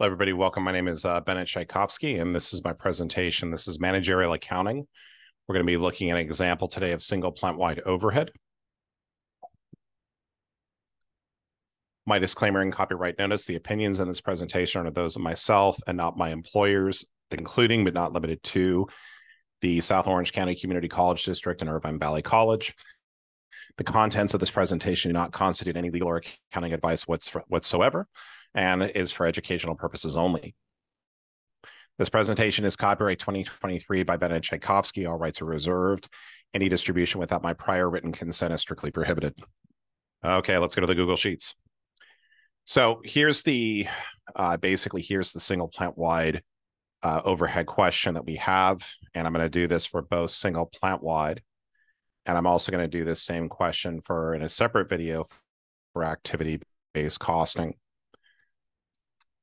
Hello, everybody. Welcome. My name is uh, Bennett Tchaikovsky, and this is my presentation. This is managerial accounting. We're going to be looking at an example today of single plant-wide overhead. My disclaimer and copyright notice, the opinions in this presentation are those of myself and not my employers, including but not limited to the South Orange County Community College District and Irvine Valley College. The contents of this presentation do not constitute any legal or accounting advice whatsoever and is for educational purposes only. This presentation is copyright 2023 by Bennett Tchaikovsky. All rights are reserved. Any distribution without my prior written consent is strictly prohibited. Okay, let's go to the Google Sheets. So here's the, uh, basically here's the single plant wide uh, overhead question that we have. And I'm going to do this for both single plant wide. And I'm also going to do this same question for in a separate video for activity based costing.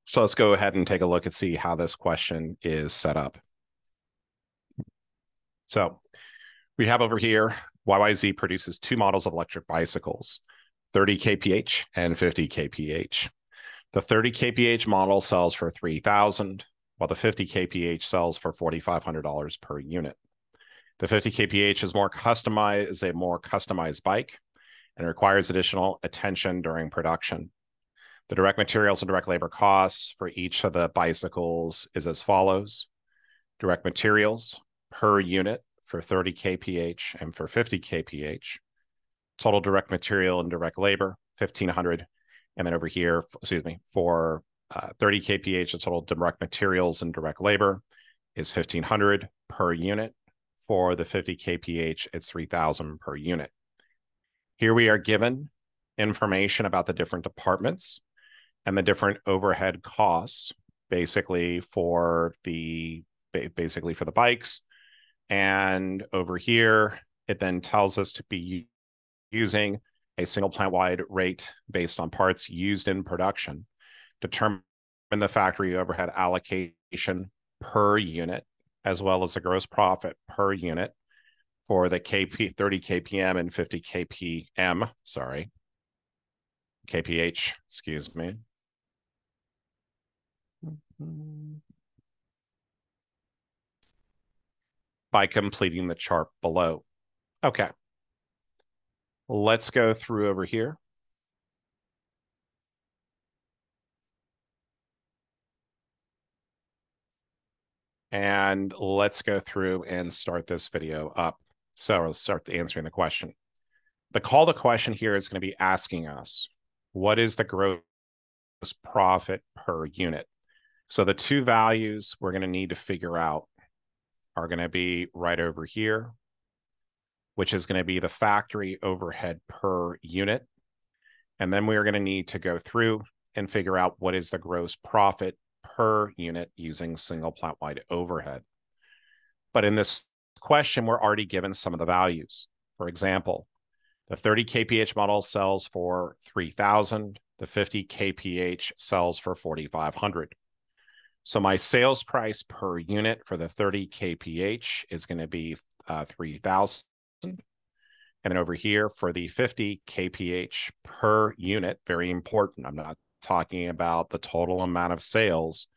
So let's go ahead and take a look and see how this question is set up. So we have over here, YYZ produces two models of electric bicycles, 30 kph and 50 kph. The 30 kph model sells for 3000 while the 50 kph sells for $4,500 per unit. The 50 kph is more customized, is a more customized bike and requires additional attention during production. The direct materials and direct labor costs for each of the bicycles is as follows. Direct materials per unit for 30 kph and for 50 kph. Total direct material and direct labor, 1500. And then over here, excuse me, for uh, 30 kph, the total direct materials and direct labor is 1500 per unit. For the 50 kph, it's 3000 per unit. Here we are given information about the different departments and the different overhead costs basically for the basically for the bikes. And over here it then tells us to be using a single plant wide rate based on parts used in production. Determine the factory overhead allocation per unit as well as the gross profit per unit for the kp 30 kpm and 50 kpm sorry kph excuse me mm-hmm. by completing the chart below. Okay. Let's go through over here. And let's go through and start this video up. So let's start answering the question. The call to question here is going to be asking us, what is the gross profit per unit? So the two values we're going to need to figure out are going to be right over here, which is going to be the factory overhead per unit. And then we are going to need to go through and figure out what is the gross profit per unit using single plant wide overhead. But in this question, we're already given some of the values. For example, the 30 kph model sells for 3000, the 50 kph sells for 4500. So my sales price per unit for the 30 kph is going to be uh, 3000 and then over here for the 50 kph per unit, very important. I'm not talking about the total amount of sales.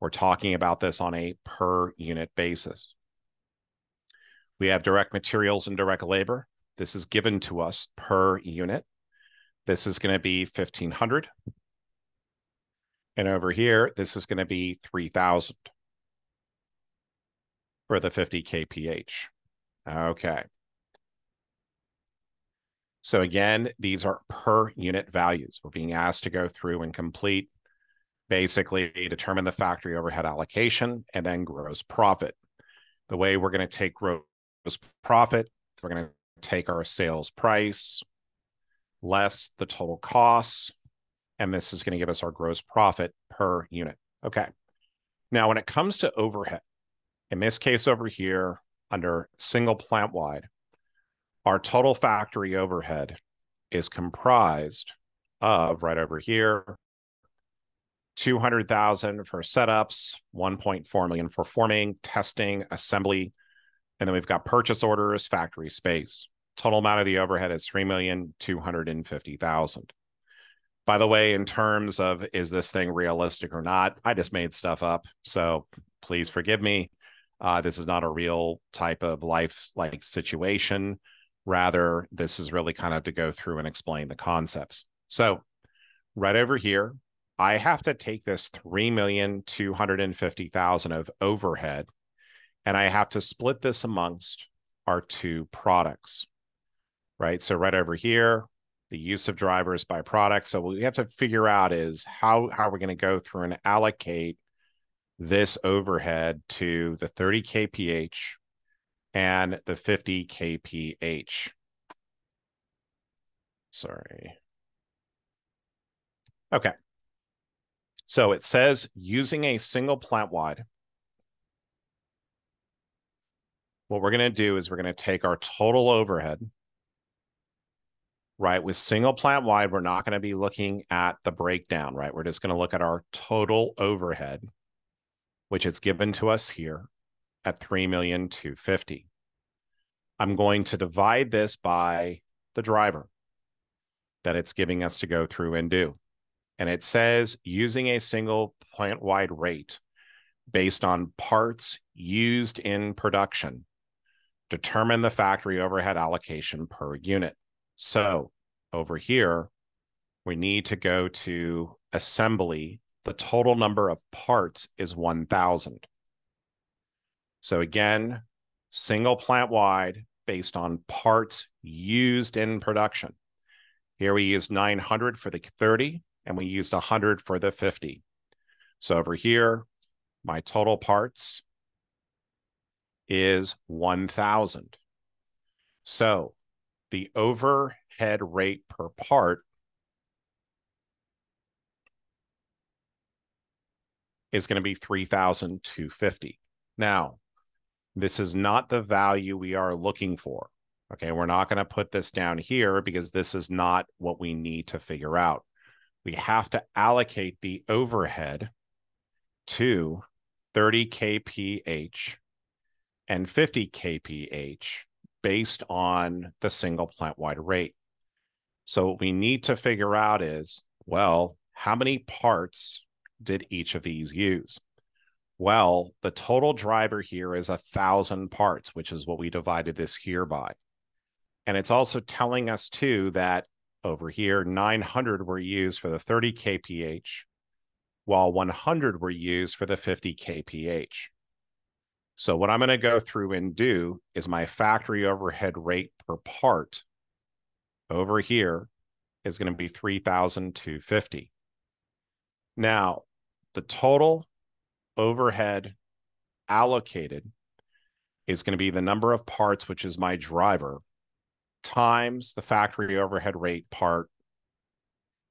We're talking about this on a per unit basis. We have direct materials and direct labor. This is given to us per unit. This is going to be 1500 and over here, this is going to be 3000 for the 50 kph. Okay. So again, these are per unit values. We're being asked to go through and complete, basically determine the factory overhead allocation and then gross profit. The way we're going to take gross profit, we're going to take our sales price less the total costs and this is going to give us our gross profit per unit. Okay. Now, when it comes to overhead, in this case over here, under single plant wide, our total factory overhead is comprised of right over here 200,000 for setups, 1.4 million for forming, testing, assembly, and then we've got purchase orders, factory space. Total amount of the overhead is 3,250,000. By the way, in terms of is this thing realistic or not, I just made stuff up. So please forgive me. Uh, this is not a real type of life like situation. Rather, this is really kind of to go through and explain the concepts. So, right over here, I have to take this 3,250,000 of overhead and I have to split this amongst our two products, right? So right over here, the use of drivers by product. So what we have to figure out is how, how we're going to go through and allocate this overhead to the 30 kph and the 50 kph. Sorry. Okay. So it says using a single plant wide. What we're going to do is we're going to take our total overhead, right? With single plant wide, we're not going to be looking at the breakdown, right? We're just going to look at our total overhead, which is given to us here at 3,250. I'm going to divide this by the driver that it's giving us to go through and do and it says using a single plant wide rate based on parts used in production, determine the factory overhead allocation per unit. So over here, we need to go to assembly. The total number of parts is 1,000. So again, single plant wide based on parts used in production. Here we used 900 for the 30, and we used 100 for the 50. So over here, my total parts is 1,000. So the overhead rate per part is going to be 3,250. Now, this is not the value we are looking for. Okay, we're not going to put this down here because this is not what we need to figure out we have to allocate the overhead to 30 kph and 50 kph based on the single plant wide rate. So what we need to figure out is, well, how many parts did each of these use? Well, the total driver here is a thousand parts, which is what we divided this here by. And it's also telling us too that over here, 900 were used for the 30 kph, while 100 were used for the 50 kph. So what I'm going to go through and do is my factory overhead rate per part over here is going to be 3,250. Now, the total overhead allocated is going to be the number of parts, which is my driver, times the factory overhead rate part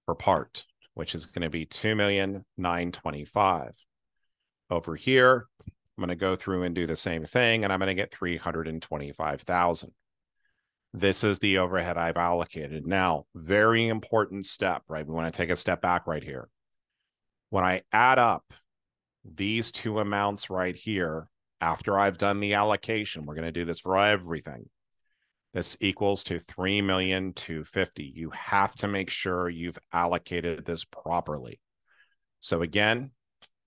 per part, which is going to be 2,925. Over here, I'm going to go through and do the same thing, and I'm going to get 325,000. This is the overhead I've allocated. Now, very important step, right? We want to take a step back right here. When I add up these two amounts right here, after I've done the allocation, we're going to do this for everything. This equals to 3 million to 50. You have to make sure you've allocated this properly. So again,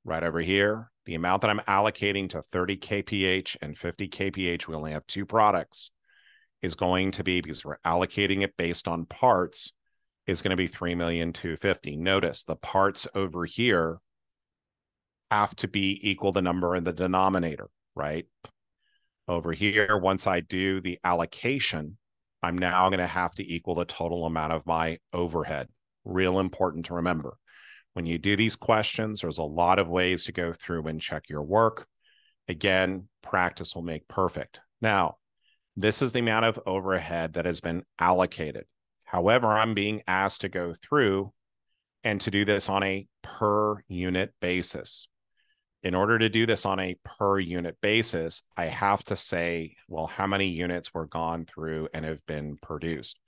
right over here, the amount that I'm allocating to 30 kph and 50 kph, we only have two products, is going to be because we're allocating it based on parts, is going to be 3 million to 50. Notice the parts over here have to be equal the number in the denominator, right? Over here, once I do the allocation, I'm now going to have to equal the total amount of my overhead. Real important to remember. When you do these questions, there's a lot of ways to go through and check your work. Again, practice will make perfect. Now, this is the amount of overhead that has been allocated. However, I'm being asked to go through and to do this on a per unit basis in order to do this on a per unit basis, I have to say, well, how many units were gone through and have been produced?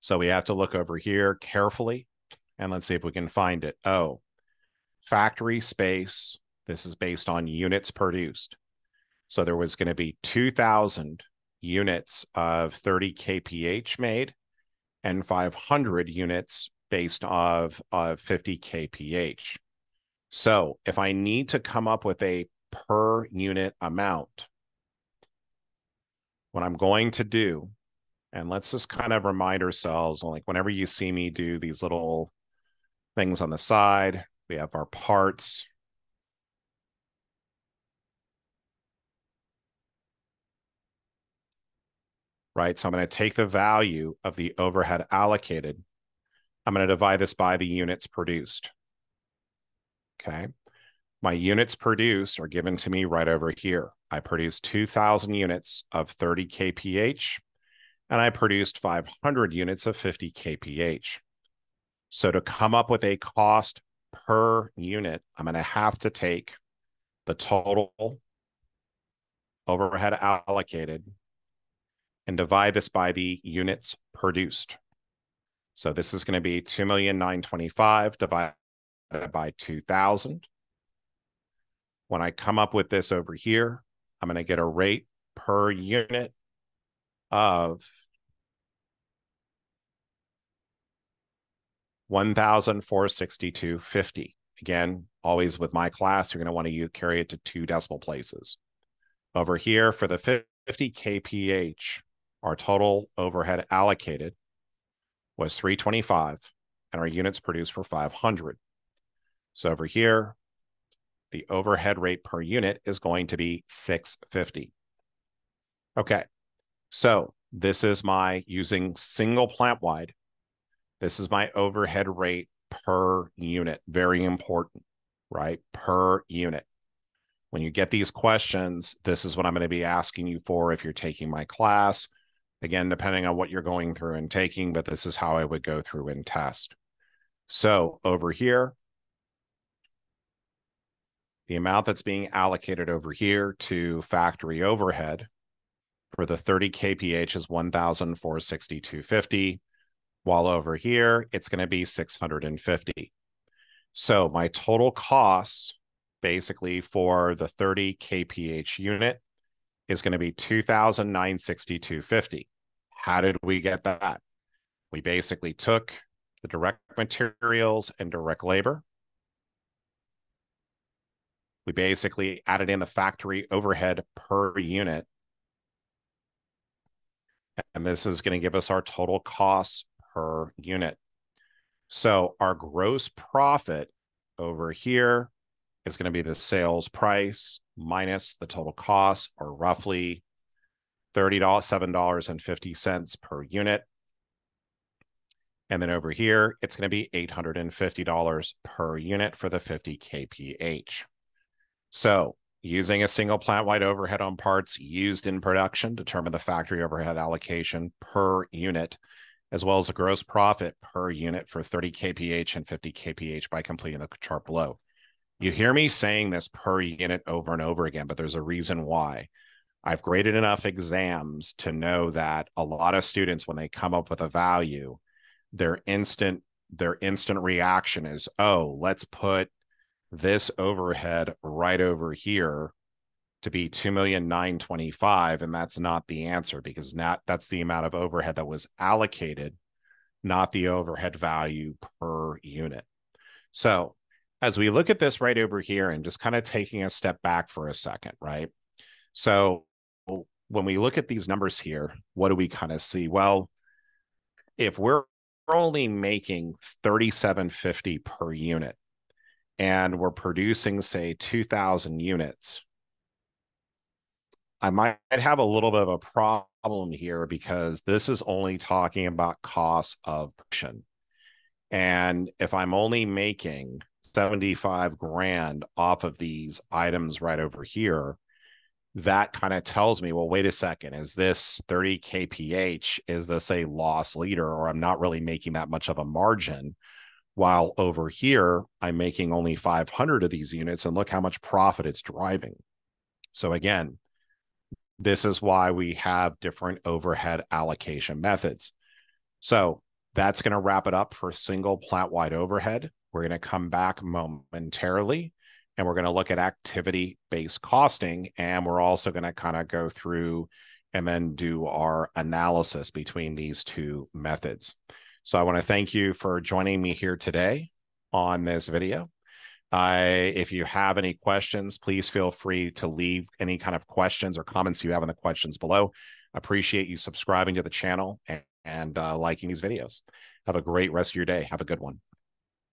So we have to look over here carefully and let's see if we can find it. Oh, factory space. This is based on units produced. So there was going to be 2,000 units of 30 kph made and 500 units based of, of 50 kph. So if I need to come up with a per unit amount, what I'm going to do, and let's just kind of remind ourselves, like whenever you see me do these little things on the side, we have our parts. Right, so I'm going to take the value of the overhead allocated. I'm going to divide this by the units produced. Okay. My units produced are given to me right over here. I produced 2,000 units of 30 kph, and I produced 500 units of 50 kph. So to come up with a cost per unit, I'm going to have to take the total overhead allocated and divide this by the units produced. So this is going to be 2,925 divided Uh, by 2000. When I come up with this over here, I'm going to get a rate per unit of 1,462.50. Again, always with my class, you're going to want to carry it to two decimal places. Over here for the 50 kph, our total overhead allocated was 325 and our units produced were 500. So over here, the overhead rate per unit is going to be 650. Okay, so this is my using single plant wide. This is my overhead rate per unit. Very important, right? Per unit. When you get these questions, this is what I'm going to be asking you for if you're taking my class. Again, depending on what you're going through and taking, but this is how I would go through and test. So over here, the amount that's being allocated over here to factory overhead for the 30 kph is 1462.50 while over here it's going to be 650 so my total cost basically for the 30 kph unit is going to be 2962.50 how did we get that? We basically took the direct materials and direct labor we basically added in the factory overhead per unit. And this is going to give us our total costs per unit. So our gross profit over here is going to be the sales price minus the total cost, or roughly $30, $7.50 per unit. And then over here, it's going to be $850 per unit for the 50 kph. So using a single plant-wide overhead on parts used in production, determine the factory overhead allocation per unit, as well as the gross profit per unit for 30 kph and 50 kph by completing the chart below. You hear me saying this per unit over and over again, but there's a reason why. I've graded enough exams to know that a lot of students, when they come up with a value, their instant their instant reaction is, oh, let's put this overhead right over here to be 2,925 and that's not the answer because not that's the amount of overhead that was allocated not the overhead value per unit. So as we look at this right over here and just kind of taking a step back for a second right? So when we look at these numbers here what do we kind of see? Well if we're only making 3750 per unit and we're producing, say, 2,000 units, I might have a little bit of a problem here because this is only talking about costs of production. And if I'm only making 75 grand off of these items right over here, that kind of tells me, well, wait a second, is this 30 kph? Is this a loss leader, or I'm not really making that much of a margin? While over here, I'm making only 500 of these units, and look how much profit it's driving. So, again, this is why we have different overhead allocation methods. So, that's going to wrap it up for single plant wide overhead. We're going to come back momentarily and we're going to look at activity based costing. And we're also going to kind of go through and then do our analysis between these two methods. So I want to thank you for joining me here today on this video. If you have any questions, please feel free to leave any kind of questions or comments you have in the questions below. Appreciate you subscribing to the channel and, and uh, liking these videos. Have a great rest of your day. Have a good one.